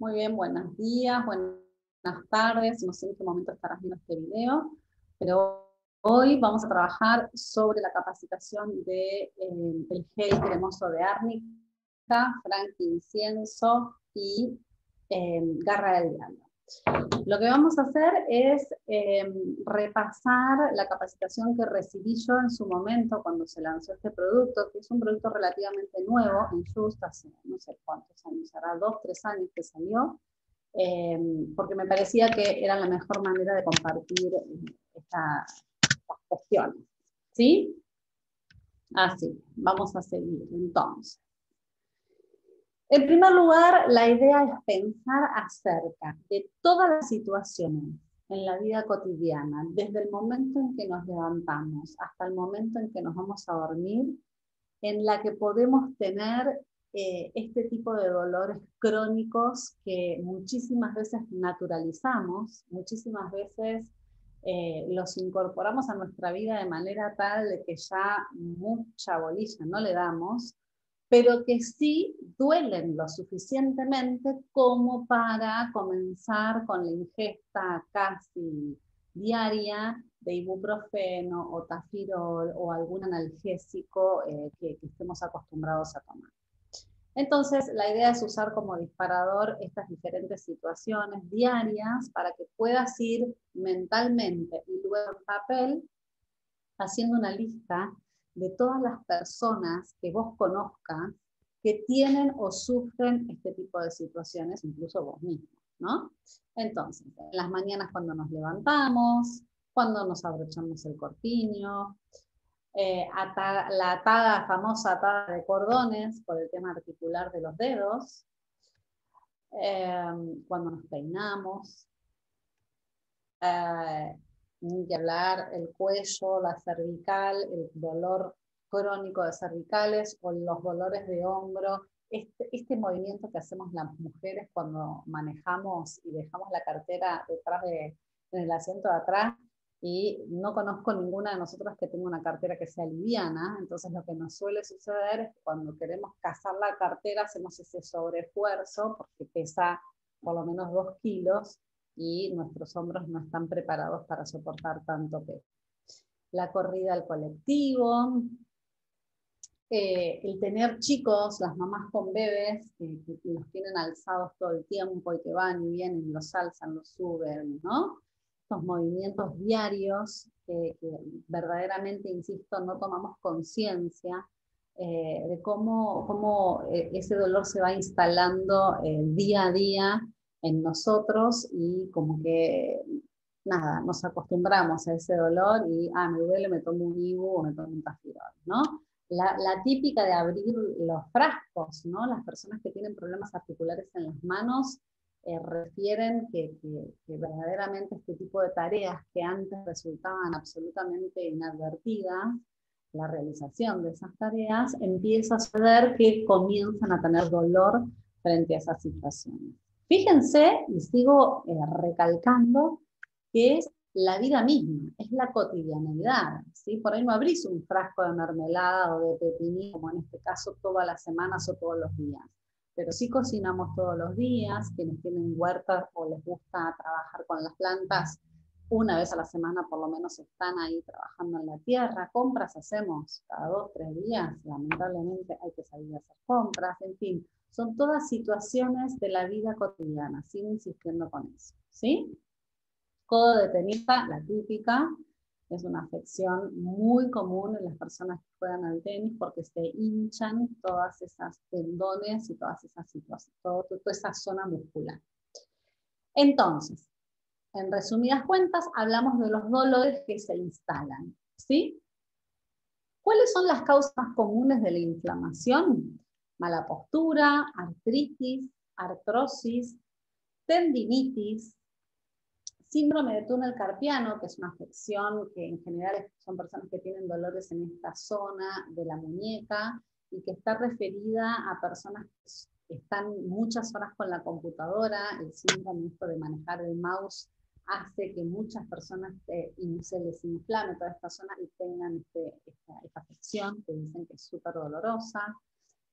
Muy bien, buenos días, buenas tardes. No sé en qué momento estarás viendo este video, pero hoy vamos a trabajar sobre la capacitación de, eh, el gel cremoso de árnica, frankincenso y eh, garra del diablo. Lo que vamos a hacer es eh, repasar la capacitación que recibí yo en su momento cuando se lanzó este producto, que es un producto relativamente nuevo en Just, hace no sé cuántos años, será dos, tres años que salió, eh, porque me parecía que era la mejor manera de compartir eh, estas cuestiones. ¿Sí? Así, vamos a seguir entonces. En primer lugar, la idea es pensar acerca de todas las situaciones en la vida cotidiana, desde el momento en que nos levantamos hasta el momento en que nos vamos a dormir, en la que podemos tener eh, este tipo de dolores crónicos que muchísimas veces naturalizamos, muchísimas veces eh, los incorporamos a nuestra vida de manera tal de que ya mucha bolilla no le damos, pero que sí duelen lo suficientemente como para comenzar con la ingesta casi diaria de ibuprofeno o tafirol o algún analgésico eh, que, que estemos acostumbrados a tomar. Entonces, la idea es usar como disparador estas diferentes situaciones diarias para que puedas ir mentalmente y luego en papel haciendo una lista de todas las personas que vos conozcas que tienen o sufren este tipo de situaciones, incluso vos mismo, ¿no? Entonces, en las mañanas cuando nos levantamos, cuando nos abrochamos el corpiño, eh, la atada, famosa atada de cordones por el tema articular de los dedos, eh, cuando nos peinamos, eh, ni que hablar el cuello, la cervical, el dolor crónico de cervicales o los dolores de hombro. Este, este, movimiento que hacemos las mujeres cuando manejamos y dejamos la cartera detrás de, en el asiento de atrás, y no conozco ninguna de nosotras que tenga una cartera que sea liviana, entonces lo que nos suele suceder es que cuando queremos cazar la cartera hacemos ese sobreesfuerzo porque pesa por lo menos dos kilos y nuestros hombros no están preparados para soportar tanto peso. La corrida al colectivo, eh, el tener chicos, las mamás con bebés, que los tienen alzados todo el tiempo y que van y vienen, los alzan, los suben, ¿no? Estos movimientos diarios que, verdaderamente, insisto, no tomamos conciencia eh, de cómo, cómo, eh, ese dolor se va instalando día a día en nosotros y como que, nada, nos acostumbramos a ese dolor y, ah, me duele, me tomo un ibu o me tomo un tafirol, ¿no? La, típica de abrir los frascos, ¿no? Las personas que tienen problemas articulares en las manos eh, refieren que, que, que, verdaderamente este tipo de tareas que antes resultaban absolutamente inadvertidas, la realización de esas tareas, empieza a suceder que comienzan a tener dolor frente a esas situaciones. Fíjense, y sigo eh, recalcando, que es la vida misma, es la cotidianidad. ¿sí? Por ahí no abrís un frasco de mermelada o de pepinillo, como en este caso, todas las semanas o todos los días. Pero sí cocinamos todos los días, quienes tienen huertas o les gusta trabajar con las plantas, una vez a la semana por lo menos están ahí trabajando en la tierra. Compras hacemos cada dos, tres días, lamentablemente hay que salir a hacer compras, en fin son todas situaciones de la vida cotidiana, sigo insistiendo con eso. ¿sí? Codo de tenista, la típica, es una afección muy común en las personas que juegan al tenis porque se hinchan todas esas tendones y todas esas situaciones, toda esa zona muscular. Entonces, en resumidas cuentas, hablamos de los dolores que se instalan. ¿sí? ¿Cuáles son las causas comunes de la inflamación? Mala postura, artritis, artrosis, tendinitis, síndrome de túnel carpiano, que es una afección que en general son personas que tienen dolores en esta zona de la muñeca y que está referida a personas que están muchas horas con la computadora, el síndrome de manejar el mouse hace que muchas personas eh, se les inflame toda esta zona y tengan este, esta, esta afección que dicen que es súper dolorosa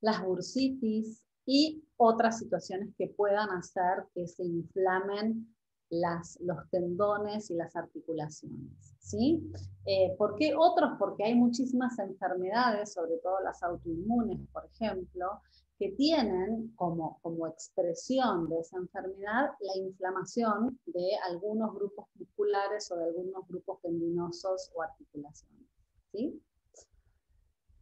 las bursitis y otras situaciones que puedan hacer que se inflamen los tendones y las articulaciones. ¿sí? Eh, ¿Por qué otros? Porque hay muchísimas enfermedades, sobre todo las autoinmunes, por ejemplo, que tienen como, como expresión de esa enfermedad la inflamación de algunos grupos musculares o de algunos grupos tendinosos o articulaciones. ¿sí?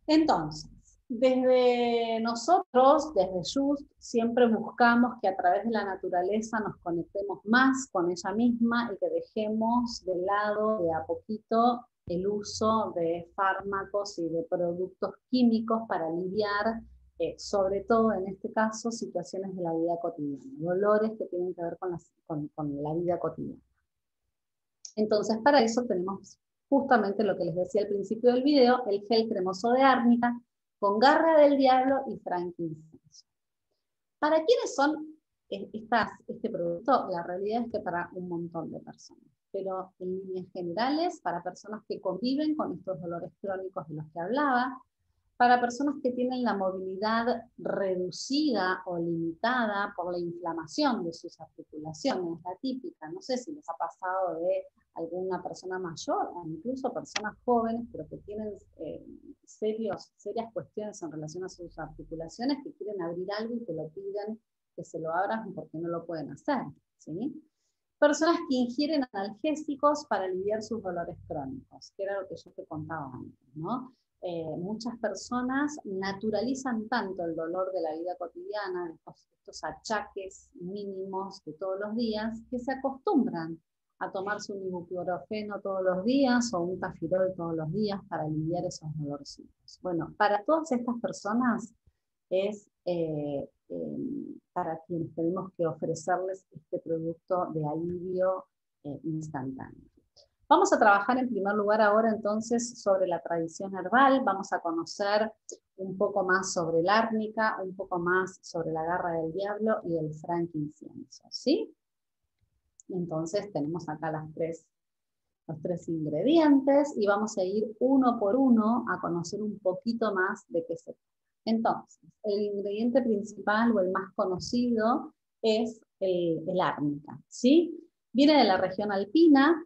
Entonces, desde nosotros, desde Just, siempre buscamos que a través de la naturaleza nos conectemos más con ella misma y que dejemos de lado de a poquito el uso de fármacos y de productos químicos para aliviar, eh, sobre todo en este caso, situaciones de la vida cotidiana, dolores que tienen que ver con, con la vida cotidiana. Entonces, para eso tenemos justamente lo que les decía al principio del video, el gel cremoso de árnica, con Garra del Diablo y Frankincense. ¿Para quiénes son estas, este producto? La realidad es que para un montón de personas, pero en líneas generales, para personas que conviven con estos dolores crónicos de los que hablaba, para personas que tienen la movilidad reducida o limitada por la inflamación de sus articulaciones, la típica, no sé si les ha pasado de alguna persona mayor o incluso personas jóvenes, pero que tienen eh, serias cuestiones en relación a sus articulaciones, que quieren abrir algo y que lo piden que se lo abran porque no lo pueden hacer. Personas que ingieren analgésicos para aliviar sus dolores crónicos, que era lo que yo te contaba antes. Eh, muchas personas naturalizan tanto el dolor de la vida cotidiana, estos, estos achaques mínimos de todos los días, que se acostumbran a tomarse un ibuprofeno todos los días o un tafirol todos los días para aliviar esos dolorcitos. Bueno, para todas estas personas es eh, em, para quienes tenemos que ofrecerles este producto de alivio eh, instantáneo. Vamos a trabajar en primer lugar ahora entonces sobre la tradición herbal, vamos a conocer un poco más sobre el árnica, un poco más sobre la garra del diablo y el frankincenso, ¿sí? Entonces tenemos acá las tres, los tres ingredientes y vamos a ir uno por uno a conocer un poquito más de qué se trata. Entonces, el ingrediente principal o el más conocido es el, árnica. ¿sí? Viene de la región alpina,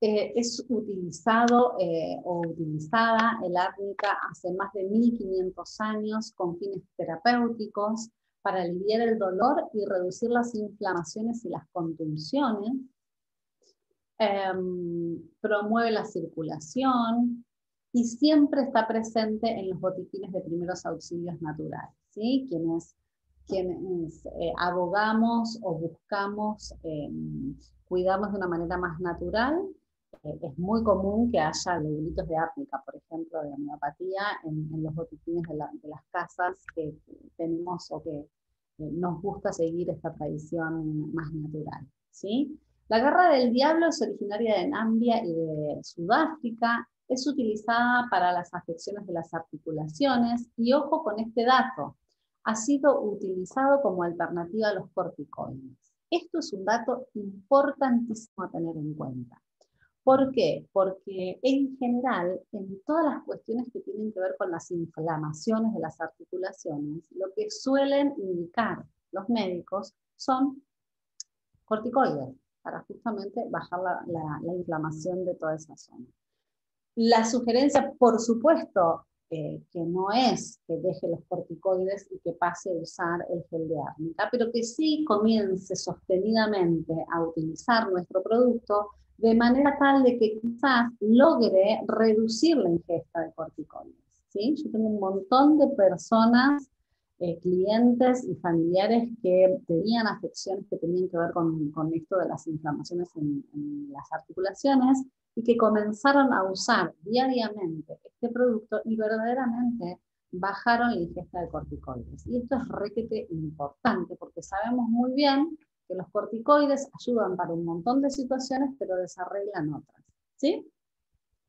eh, es utilizado eh, o utilizada el árnica hace más de 1500 años con fines terapéuticos para aliviar el dolor y reducir las inflamaciones y las contunciones. Em, promueve la circulación y siempre está presente en los botiquines de primeros auxilios naturales. ¿sí? Quienes, quienes eh, abogamos o buscamos em, cuidarnos de una manera más natural, es muy común que haya libritos de árnica, por ejemplo, de homeopatía en, los botiquines de, las casas que tenemos o que nos gusta seguir esta tradición más natural. ¿sí? La garra del diablo es originaria de Nambia y de Sudáfrica, es utilizada para las afecciones de las articulaciones y ojo con este dato, ha sido utilizado como alternativa a los corticoides. Esto es un dato importantísimo a tener en cuenta. ¿Por qué? Porque en general, en todas las cuestiones que tienen que ver con las inflamaciones de las articulaciones, lo que suelen indicar los médicos son corticoides, para justamente bajar la, inflamación de toda esa zona. La sugerencia, por supuesto, eh, que no es que deje los corticoides y que pase a usar el gel de árnica, pero que sí comience sostenidamente a utilizar nuestro producto de manera tal de que quizás logre reducir la ingesta de corticoides. ¿sí? Yo tengo un montón de personas, eh, clientes y familiares que tenían afecciones que tenían que ver con, esto de las inflamaciones en, en, las articulaciones y que comenzaron a usar diariamente este producto y verdaderamente bajaron la ingesta de corticoides. Y esto es requete importante porque sabemos muy bien que los corticoides ayudan para un montón de situaciones, pero desarreglan otras, ¿sí?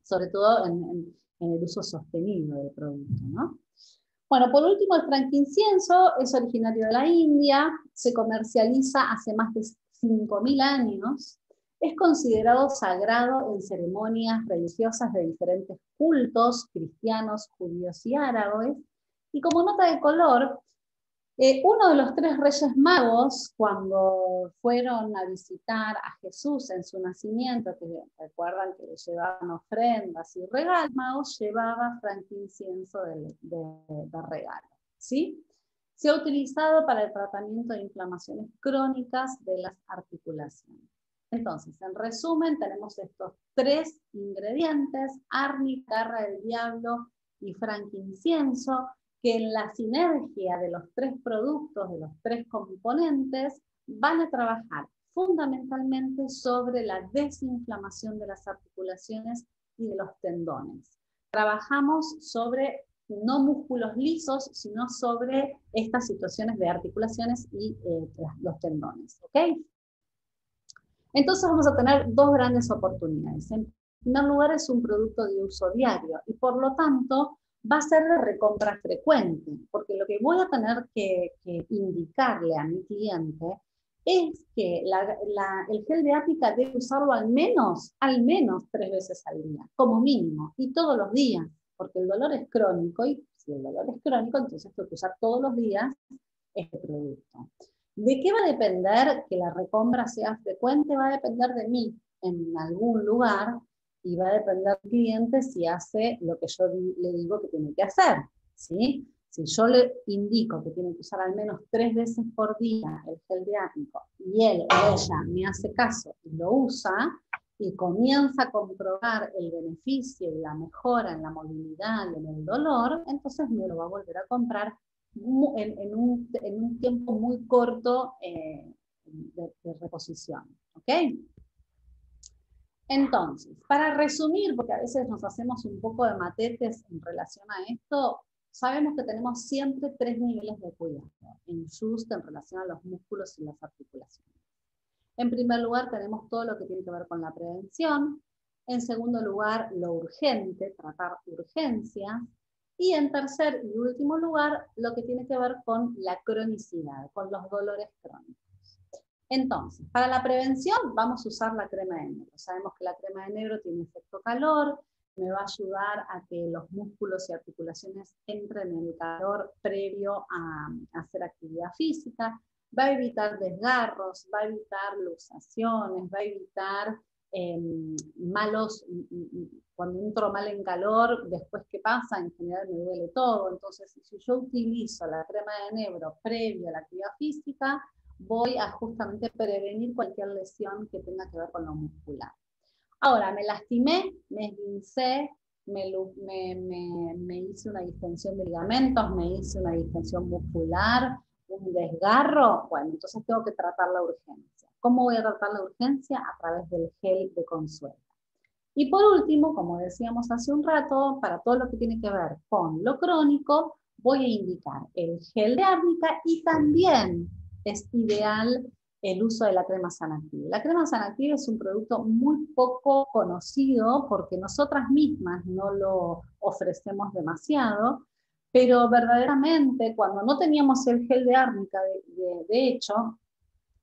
Sobre todo en, el uso sostenido del producto, ¿no? Bueno, por último, el frankincienso es originario de la India, se comercializa hace más de 5.000 años, es considerado sagrado en ceremonias religiosas de diferentes cultos, cristianos, judíos y árabes, y como nota de color, Eh, uno de los tres reyes magos, cuando fueron a visitar a Jesús en su nacimiento, que recuerdan que le llevaban ofrendas y regalos, llevaba frankincenso de, regalo. ¿sí? Se ha utilizado para el tratamiento de inflamaciones crónicas de las articulaciones. Entonces, en resumen, tenemos estos tres ingredientes, árnica, garra del diablo y frankincenso, que en la sinergia de los tres productos, de los tres componentes, van a trabajar fundamentalmente sobre la desinflamación de las articulaciones y de los tendones. Trabajamos sobre no músculos lisos, sino sobre estas situaciones de articulaciones y eh, los tendones. ¿ok? Entonces vamos a tener dos grandes oportunidades. En primer lugar, es un producto de uso diario y por lo tanto va a ser de recompra frecuente, porque lo que voy a tener que, indicarle a mi cliente es que el gel de ápica debe usarlo al menos, al menos tres veces al día, como mínimo, y todos los días porque el dolor es crónico y si el dolor es crónico, entonces tengo que usar todos los días este producto. ¿De qué va a depender que la recompra sea frecuente? Va a depender de mí en algún lugar y va a depender del cliente si hace lo que yo le digo que tiene que hacer. ¿sí? Si yo le indico que tiene que usar al menos tres veces por día el gel diático y él o ella me hace caso y lo usa, y comienza a comprobar el beneficio y la mejora en la movilidad, en el dolor, entonces me lo va a volver a comprar en, un, tiempo muy corto eh, de, reposición. ¿Ok? Entonces, para resumir, porque a veces nos hacemos un poco de matetes en relación a esto, sabemos que tenemos siempre tres niveles de cuidado en just en relación a los músculos y las articulaciones. En primer lugar, tenemos todo lo que tiene que ver con la prevención. En segundo lugar, lo urgente, tratar urgencias. Y en tercer y último lugar, lo que tiene que ver con la cronicidad, con los dolores crónicos. Entonces, para la prevención vamos a usar la crema de negro. Sabemos que la crema de negro tiene efecto calor, me va a ayudar a que los músculos y articulaciones entren en el calor previo a hacer actividad física va a evitar desgarros, va a evitar luxaciones, va a evitar em, malos, cuando entro mal en calor, después qué pasa, en general me duele todo. Entonces, si yo utilizo la crema de enebro previo a la actividad física, voy a justamente prevenir cualquier lesión que tenga que ver con lo muscular. Ahora, me lastimé, me esguincé, me, hice una distensión de ligamentos, me hice una distensión muscular, un desgarro, bueno, entonces tengo que tratar la urgencia. ¿Cómo voy a tratar la urgencia? A través del gel de consuelo. Y por último, como decíamos hace un rato, para todo lo que tiene que ver con lo crónico, voy a indicar el gel de árnica y también es ideal el uso de la crema sanativa. La crema sanativa es un producto muy poco conocido porque nosotras mismas no lo ofrecemos demasiado, pero verdaderamente cuando no teníamos el gel de árnica, de, hecho,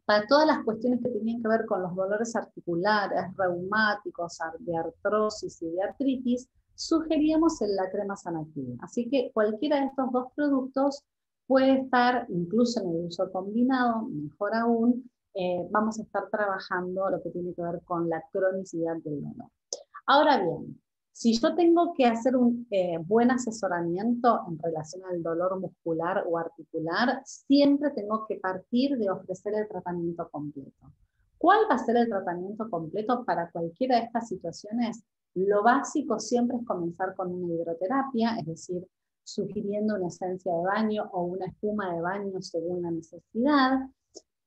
para todas las cuestiones que tenían que ver con los dolores articulares, reumáticos, de artrosis y de artritis, sugeríamos la crema sanativa. Así que cualquiera de estos dos productos puede estar, incluso en el uso combinado, mejor aún, eh, vamos a estar trabajando lo que tiene que ver con la cronicidad del dolor. Ahora bien, si yo tengo que hacer un eh, buen asesoramiento en relación al dolor muscular o articular, siempre tengo que partir de ofrecer el tratamiento completo. ¿Cuál va a ser el tratamiento completo para cualquiera de estas situaciones? Lo básico siempre es comenzar con una hidroterapia, es decir, sugiriendo una esencia de baño o una espuma de baño según la necesidad.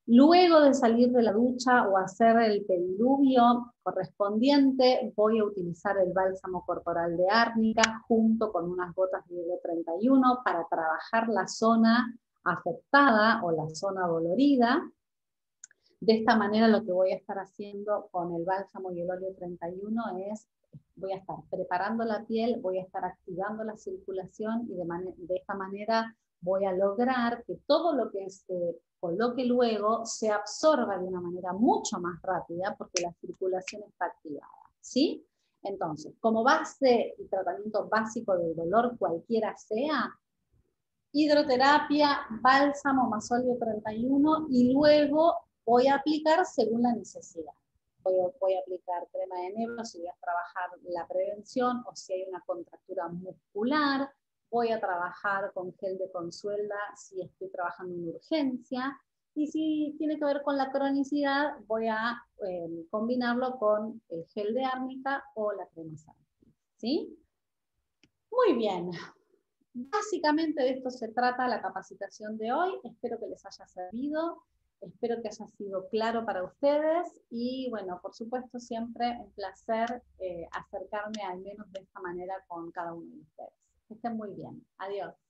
Luego de salir de la ducha o hacer el pediluvio correspondiente, voy a utilizar el bálsamo corporal de árnica junto con unas gotas de hielo 31 para trabajar la zona afectada o la zona dolorida. De esta manera lo que voy a estar haciendo con el bálsamo y el óleo 31 es, voy a estar preparando la piel, voy a estar activando la circulación y de, esta manera voy a lograr que todo lo que se coloque luego se absorba de una manera mucho más rápida porque la circulación está activada. ¿sí? Entonces, como base y tratamiento básico del dolor, cualquiera sea, hidroterapia, bálsamo más óleo 31 y luego voy a aplicar según la necesidad. Voy, voy, a aplicar crema de nebro si voy a trabajar la prevención o si hay una contractura muscular. Voy a trabajar con gel de consuela si estoy trabajando en urgencia. Y si tiene que ver con la cronicidad, voy a eh, combinarlo con el gel de árnica o la crema santa. ¿Sí? Muy bien. Básicamente de esto se trata la capacitación de hoy. Espero que les haya servido. Espero que haya sido claro para ustedes y bueno, por supuesto siempre un placer eh, acercarme al menos de esta manera con cada uno de ustedes. Que estén muy bien. Adiós.